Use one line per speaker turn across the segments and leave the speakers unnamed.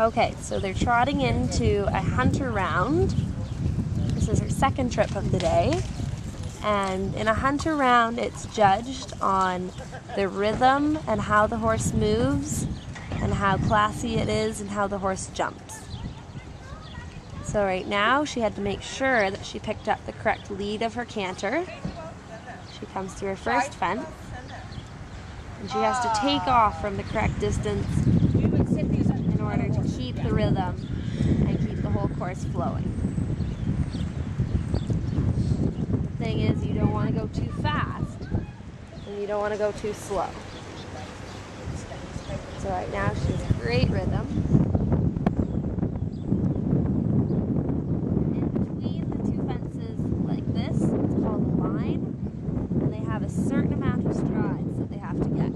Okay, so they're trotting into a hunter round. This is her second trip of the day. And in a hunter round, it's judged on the rhythm and how the horse moves and how classy it is and how the horse jumps. So right now, she had to make sure that she picked up the correct lead of her canter. She comes to her first fence. And she has to take off from the correct distance order to keep the rhythm and keep the whole course flowing. The thing is, you don't want to go too fast and you don't want to go too slow. So right now she's great rhythm. In between the two fences like this, it's called a line, and they have a certain amount of strides that they have to get.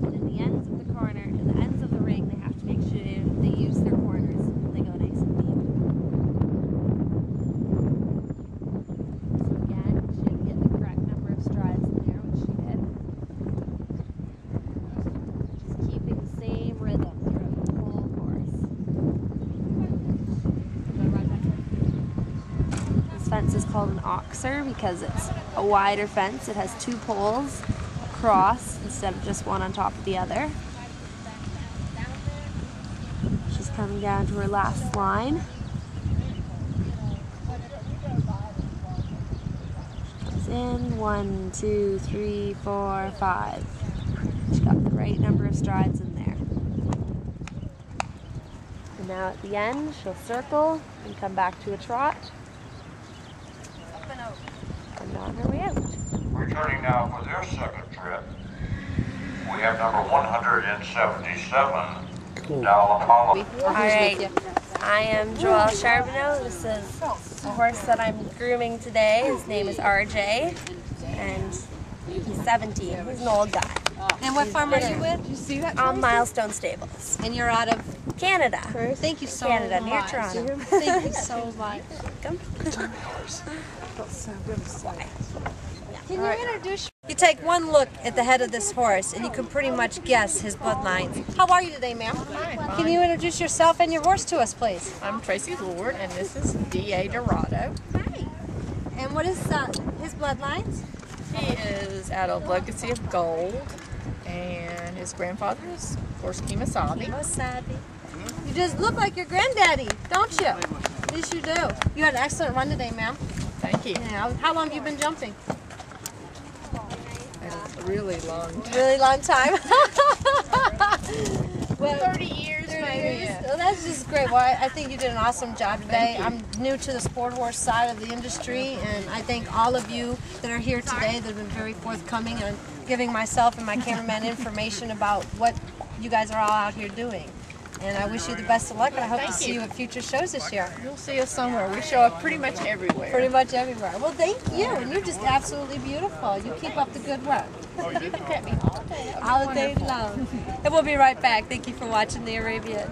And in the ends of the corner, in the ends of the ring, they have to make sure they use their corners and they go nice and deep. So again, she had to get the correct number of strides in there, which she did. Just keeping the same rhythm throughout the whole course. This fence is called an oxer because it's a wider fence. It has two poles across instead of just one on top of the other. She's coming down to her last line. Comes in one, two, three, four, five. She got the right number of strides in there. And now at the end, she'll circle and come back to a trot. And on her way out.
Returning now for their second trip, we have number 177, Dal Apollo.
All right. I am Joelle Charbonneau. This is a horse that I'm grooming today. His name is RJ, and he's 17. He's an old guy.
And what farm are you with? You see that?
Um, On Milestone Stables,
And you're out of.
Canada.
Thank you so
Canada,
much.
near Toronto.
Thank you so much.
Welcome.
Can you introduce? You take one look at the head of this horse, and you can pretty much guess his bloodlines. How are you today, ma'am? Can you introduce yourself and your horse to us, please?
I'm Tracy Lord, and this is D.A. Dorado.
Hi. And what is uh, his bloodlines?
He is out of Legacy of Gold, and his grandfather is, of course, Khemosabi.
Wasabi. You just look like your granddaddy, don't you? Yes, you do. You had an excellent run today, ma'am.
Thank you.
Yeah. How long have you been jumping?
A really long time.
Really long time. well,
30 years,
30
maybe.
years. Well, that's just great. Well, I, I think you did an awesome job today. I'm new to the sport horse side of the industry, and I thank all of you that are here today that have been very forthcoming and giving myself and my cameraman information about what you guys are all out here doing. And I wish you the best of luck, and I hope to see
you.
you at future shows this year.
You'll see us somewhere. We show up pretty much everywhere.
Pretty much everywhere. Well, thank you, and you're just absolutely beautiful. You keep up the good work.
Oh, you can pet me all day.
All day long. And we'll be right back. Thank you for watching The Arabian.